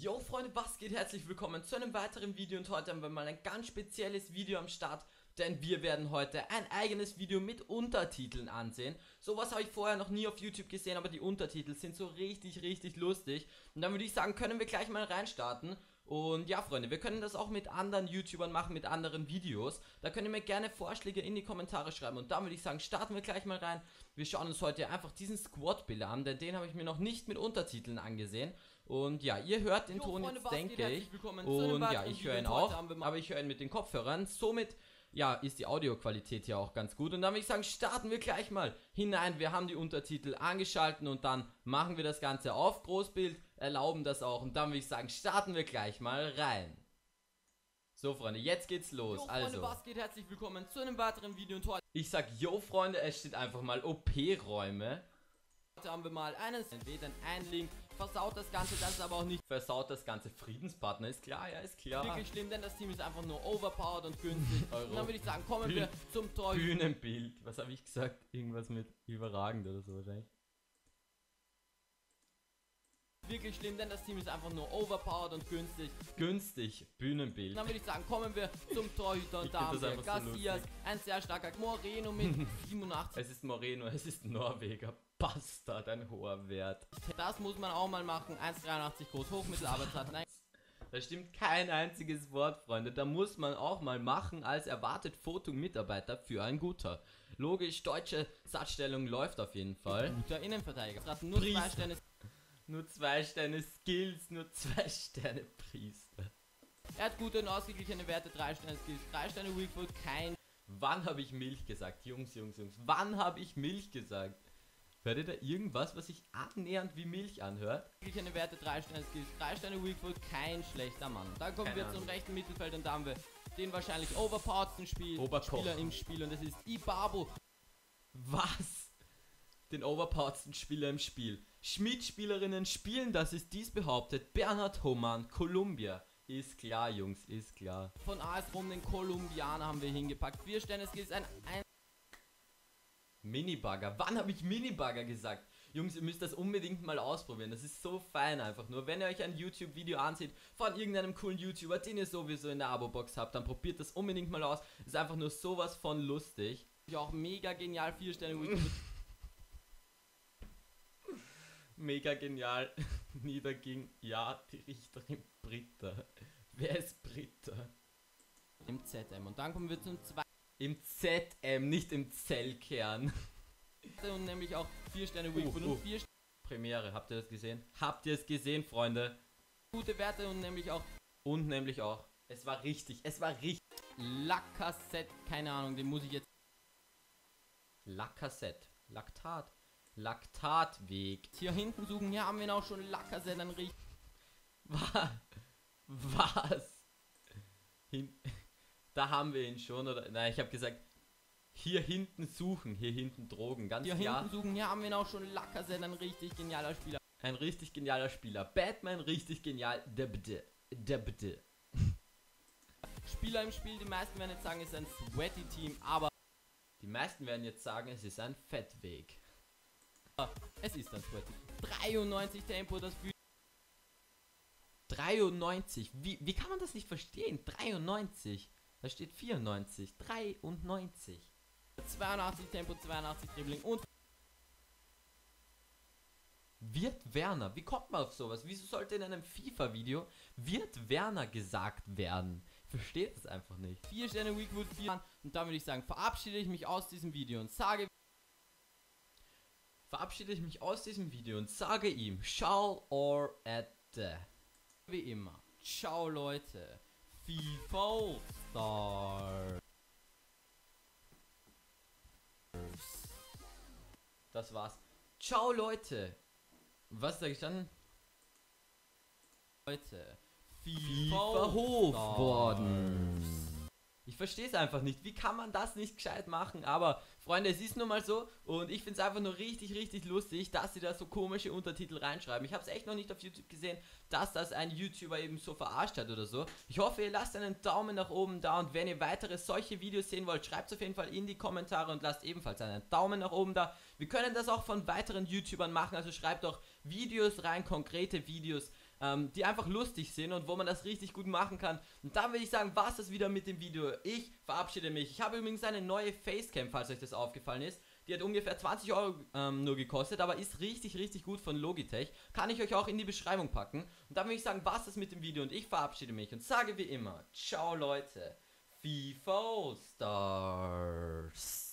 Yo Freunde, was geht? Herzlich willkommen zu einem weiteren Video und heute haben wir mal ein ganz spezielles Video am Start, denn wir werden heute ein eigenes Video mit Untertiteln ansehen. Sowas habe ich vorher noch nie auf YouTube gesehen, aber die Untertitel sind so richtig, richtig lustig. Und dann würde ich sagen, können wir gleich mal reinstarten. Und ja, Freunde, wir können das auch mit anderen YouTubern machen, mit anderen Videos. Da könnt ihr mir gerne Vorschläge in die Kommentare schreiben. Und dann würde ich sagen, starten wir gleich mal rein. Wir schauen uns heute einfach diesen Squad-Bill an, denn den habe ich mir noch nicht mit Untertiteln angesehen. Und ja, ihr hört den jo, Ton Freunde, jetzt, denke ich. Und ja, ich höre ihn auch, aber ich höre ihn mit den Kopfhörern. Somit ja, ist die Audioqualität ja auch ganz gut. Und dann würde ich sagen, starten wir gleich mal hinein. Wir haben die Untertitel angeschalten und dann machen wir das Ganze auf Großbild, erlauben das auch. Und dann würde ich sagen, starten wir gleich mal rein. So, Freunde, jetzt geht's los. Jo, Freunde, also. was geht? Herzlich willkommen zu einem weiteren Video und heute. Ich sag, yo, Freunde, es steht einfach mal OP-Räume. Heute haben wir mal einen, entweder einen Link versaut das Ganze, das ist aber auch nicht versaut das Ganze. Friedenspartner ist klar, ja, ist klar. Wirklich schlimm, denn das Team ist einfach nur overpowered und günstig. Und dann würde ich sagen, kommen Bühnen, wir zum Tor. Bühnenbild. Was habe ich gesagt? Irgendwas mit überragend oder so wahrscheinlich. Wirklich schlimm, denn das Team ist einfach nur overpowered und günstig. Günstig, Bühnenbild. Dann würde ich sagen, kommen wir zum Torhüter und da haben wir Garcias, so ein sehr starker Moreno mit 87. Es ist Moreno, es ist Norweger. Bastard, ein hoher Wert. Das muss man auch mal machen. 1,83 groß, Hochmittelarbeitszeit. Nein. Da stimmt kein einziges Wort, Freunde. Da muss man auch mal machen als erwartet Foto-Mitarbeiter für ein guter. Logisch, deutsche Satzstellung läuft auf jeden Fall. Guter Innenverteidiger. Nur Priester. zwei Sterne. Nur zwei Sterne Skills, nur zwei Sterne Priester. Er hat gute und ausgeglichene Werte, drei Sterne Skills, drei Sterne Weakfoot, kein. Wann habe ich Milch gesagt? Jungs, Jungs, Jungs. Wann habe ich Milch gesagt? Hört ihr da irgendwas, was sich annähernd wie Milch anhört? Eine Werte 3 Sterne Skills, 3 Sterne Weakfoot, kein schlechter Mann. Dann kommen Keine wir Ahnung. zum rechten Mittelfeld und da haben wir den wahrscheinlich overpoweredsten Spiel Spieler im Spiel und das ist Ibabo. Was? Den overpoweredsten Spieler im Spiel. Schmidt-Spielerinnen spielen, das ist dies behauptet. Bernhard Hohmann, Columbia. Ist klar, Jungs, ist klar. Von AS Rom den Kolumbianer haben wir hingepackt. 4 Sterne Skills, ein, ein Minibugger. Wann habe ich Minibugger gesagt? Jungs, ihr müsst das unbedingt mal ausprobieren. Das ist so fein einfach nur. Wenn ihr euch ein YouTube-Video ansieht von irgendeinem coolen YouTuber, den ihr sowieso in der Abo-Box habt, dann probiert das unbedingt mal aus. Ist einfach nur sowas von lustig. Ja, auch mega genial. Vier Sterne. mega genial. Niederging. Ja, die Richterin Britta. Wer ist Britta? Im ZM. Und dann kommen wir zum zweiten. Im ZM, nicht im Zellkern. Und nämlich auch 4 Sterne Week uh, uh. 4 Premiere, habt ihr das gesehen? Habt ihr es gesehen, Freunde? Gute Werte und nämlich auch. Und nämlich auch. Es war richtig, es war richtig. Lackassett, keine Ahnung, den muss ich jetzt. Lackassett, Laktat. Laktatweg. Hier hinten suchen, hier haben wir auch schon Lackassett, dann riecht. Was? Was? Hin da haben wir ihn schon, oder? Nein, ich habe gesagt, hier hinten suchen, hier hinten Drogen, ganz hier klar. Hier hinten suchen, hier haben wir ihn auch schon Lackersett, ein richtig genialer Spieler. Ein richtig genialer Spieler. Batman, richtig genial. Debde. Debde. Spieler im Spiel, die meisten werden jetzt sagen, es ist ein Sweaty Team, aber die meisten werden jetzt sagen, es ist ein Fettweg. Es ist ein Sweaty. 93 Tempo, das fühlt 93. Wie, wie kann man das nicht verstehen? 93. Da steht 94. 93. 82 Tempo, 82 Dribbling und wird Werner, wie kommt man auf sowas? Wieso sollte in einem FIFA-Video wird Werner gesagt werden? Versteht es einfach nicht. 4 Sterne Weekwood 4 und dann würde ich sagen, verabschiede ich mich aus diesem Video und sage verabschiede ich mich aus diesem Video und sage ihm shall or at the wie immer. Ciao Leute. FIFA Stars. Das war's. Ciao Leute. Was sag ich dann? Leute. FIFA, FIFA Hofborden. Ich verstehe es einfach nicht. Wie kann man das nicht gescheit machen? Aber, Freunde, es ist nun mal so. Und ich finde es einfach nur richtig, richtig lustig, dass sie da so komische Untertitel reinschreiben. Ich habe es echt noch nicht auf YouTube gesehen, dass das ein YouTuber eben so verarscht hat oder so. Ich hoffe, ihr lasst einen Daumen nach oben da. Und wenn ihr weitere solche Videos sehen wollt, schreibt es auf jeden Fall in die Kommentare und lasst ebenfalls einen Daumen nach oben da. Wir können das auch von weiteren YouTubern machen. Also schreibt doch Videos rein, konkrete Videos ähm, die einfach lustig sind und wo man das richtig gut machen kann. Und dann würde ich sagen, was das wieder mit dem Video. Ich verabschiede mich. Ich habe übrigens eine neue Facecam, falls euch das aufgefallen ist. Die hat ungefähr 20 Euro ähm, nur gekostet, aber ist richtig, richtig gut von Logitech. Kann ich euch auch in die Beschreibung packen. Und dann würde ich sagen, was das mit dem Video und ich verabschiede mich und sage wie immer, ciao Leute, FIFA Stars.